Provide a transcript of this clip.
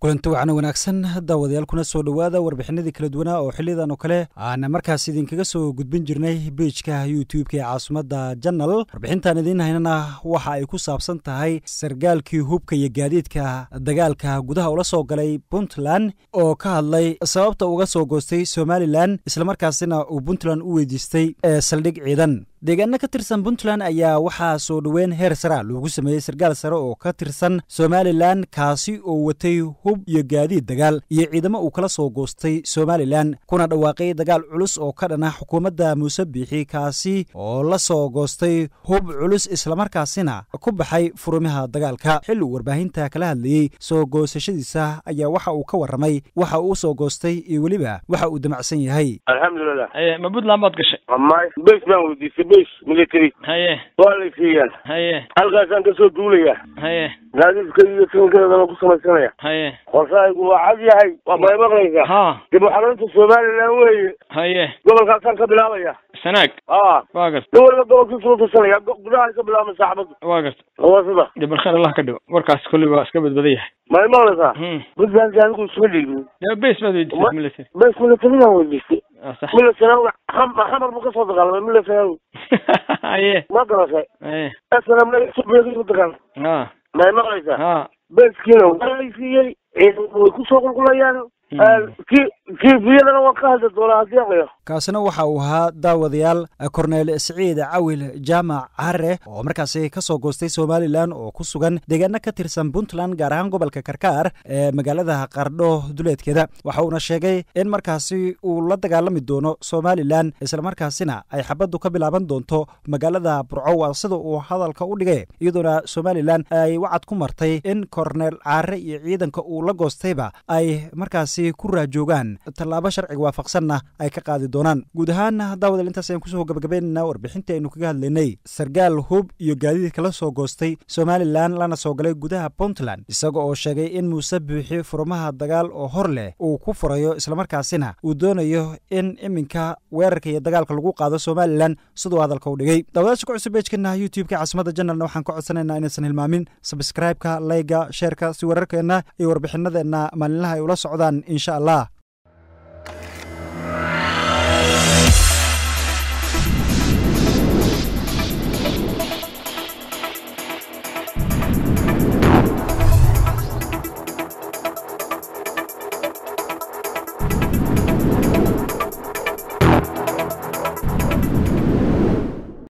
kulanti wacna wanaagsan daawadayaal kuna soo dhowaada warbixinadii kala duwanaa oo xiliyadan oo kale aan markaas idinkaga soo gudbin jirnay beijka youtube-ka ee caasimadda janal warbixintan idiin haynana waxa ay ku saabsan tahay sargaalkii hubka iyo gaadiidka dagaalka gudaha ula soo galay puntland oo ka hadlay sababta uga soo goostay somalilan islamarkaasina uu puntland u weydiistay ee saldhig ciidan deegaano ka tirsan puntland ayaa waxaa soo dhoweyn heer sara loogu sameeyey sarkaal sare oo ka tirsan somalilan kaasi oo watay hub iyo gaadiid dagaal iyo ciidamo uu kala soo goostay somalilan kuna dhawaaqay dagaal culus oo ka dhana xukuumadda muuse biixi kaasi oo la soo goostay hub culus islamarkaasina ku baxay furumaha dagaalka. Xilli uu warbaahinta kala hadlayey soo goosashadiisa ayaa waxa uu ka warramay waxa uu soo goostay iyo weliba waxa uu damacsan yahay. Alxamdulilah haye ma puntland baad gashay baan weydiistay bes military haye waa la siiyaan haye halkaasaan ka soo duulaya haye gaadiidka iyo tiinkeedana ku samaysanaya haye qorshahaygu waa cad yahay waa may maqlaysaa ha dib u xaraynta somalilan weeye haye gobolkaasaan ka bilaabaya sanaag a waa garta nin waliba gobolkiisu u tirsanaya gudahay ka bilaabma saaxibada waa garta waa sida dib alkheer allah ka dhigo warkaas kolley waa iska badbadan yahay may maqlaysaa Hmm. puntland anigu isma dhiibin dee base baad weydiisay military bes militariyaan weydiistay ah sax military xamar buu ka soo dagaalamay military haye ma garatay haye snamna ku dagaal ha may maqlaysaa ha beskiina waa la siiyey ciidanku way ku soo qulqulayaan ki kifiyadana waan ka hadli doonaa haddii aqayo kaasina waxa uu ahaa daawadayaal korneel siciid cawil jaamac care oo markaasi ka soo goostay somalilan oo ku sugan deegaano ka tirsan puntland gaar ahaan gobolka karkaar ee magaalada qardho duleedkeeda. Waxa uuna sheegay in markaasi uu la dagaalami doono somalilan islamarkaasina ay xabaddu ka bilaaban doonto magaalada burcowa sida uu hadalka u dhigay. Iyadoona somalilan ay wacad ku martay in korneel care iyo ciidanka uu la goostayba ay markaasi ku raajoogaan tallaabo sharciga waafaqsanna ay ka qaadi doonaan. Guud ahaan daawadal intaas ayaan ku soo gabagabaynaynaa warbixintii aynu kaga hadlaynay. Sarkaal hub iyo gaadiid kala soo goostay somalilan lana soo galay gudaha puntland isaga oo sheegay in muuse buuxi furumaha dagaal oo hor leh uu ku furayo islamarkaasina uu doonayo in iminka weerarka iyo dagaalka lagu qaado somalilan siduu hadalka u dhigay. Daawadaasha ku cusub beejkeena youtube-ka caasimada janalna waxaan ka codsanaynaa inaysan hilmaamin. Sabscribe-ka layga sheerka si wararkeenna iyo warbixinadeenna maalinlaha ay ula socdaan insha allah